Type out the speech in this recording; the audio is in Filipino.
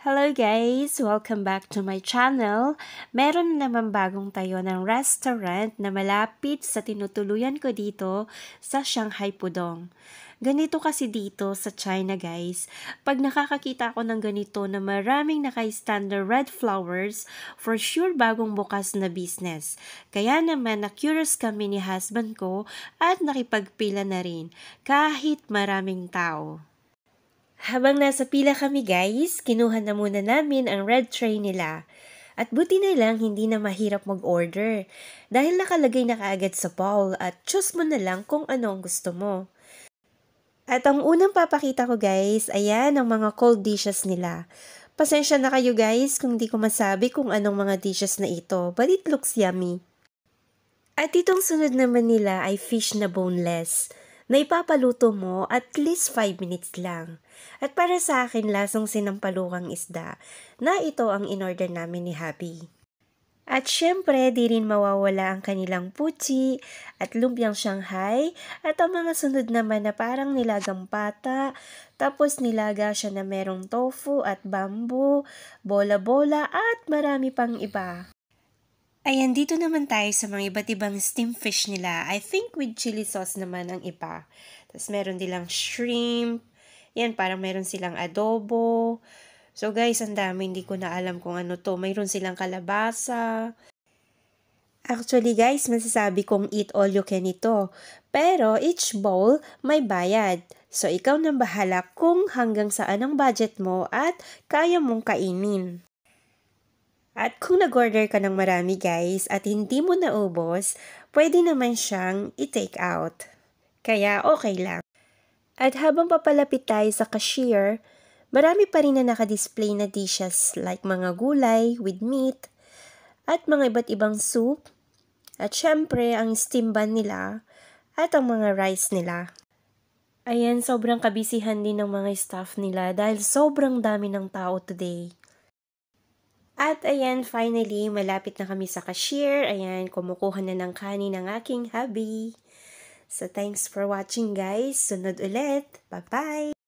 Hello guys! Welcome back to my channel. Meron na naman bagong tayo ng restaurant na malapit sa tinutuluyan ko dito sa Shanghai Pudong. Ganito kasi dito sa China guys, pag nakakakita ako ng ganito na maraming naka-standard red flowers, for sure bagong bukas na business. Kaya naman na-curious kami ni husband ko at nakipagpila na rin kahit maraming tao. Habang nasa pila kami guys, kinuha na muna namin ang red tray nila. At buti na lang hindi na mahirap mag-order dahil nakalagay na kaagad sa bowl at choose mo na lang kung ano ang gusto mo. At ang unang papakita ko guys, ayan ang mga cold dishes nila. Pasensya na kayo guys kung di ko masabi kung anong mga dishes na ito, but it looks yummy. At itong sunod naman nila ay fish na boneless na ipapaluto mo at least 5 minutes lang. At para sa akin, lasong sinampalukang isda na ito ang in-order namin ni Happy. At syempre, di rin mawawala ang kanilang puchi at lumpiang Shanghai at ang mga sunod naman na parang nilagang pata, tapos nilaga siya na merong tofu at bamboo, bola-bola at marami pang iba. Ayan, dito naman tayo sa mga iba't ibang steam fish nila. I think with chili sauce naman ang iba. Tapos meron nilang shrimp. Yan, parang meron silang adobo. So guys, ang dami. Hindi ko na alam kung ano to. Mayroon silang kalabasa. Actually guys, masasabi kong eat all you can ito. Pero each bowl may bayad. So ikaw nang bahala kung hanggang saan ang budget mo at kaya mong kainin. At kung nag-order ka ng marami guys at hindi mo naubos, pwede naman siyang i-take out. Kaya okay lang. At habang papalapit tayo sa cashier, marami pa rin na nakadisplay na dishes like mga gulay with meat at mga iba't ibang soup at syempre ang steam bun nila at ang mga rice nila. Ayan, sobrang kabisihan din ng mga staff nila dahil sobrang dami ng tao today. At ayan, finally, malapit na kami sa cashier. Ayan, kumukuha na ng kanin ng aking hubby. So, thanks for watching guys. Sunod ulit. Bye-bye!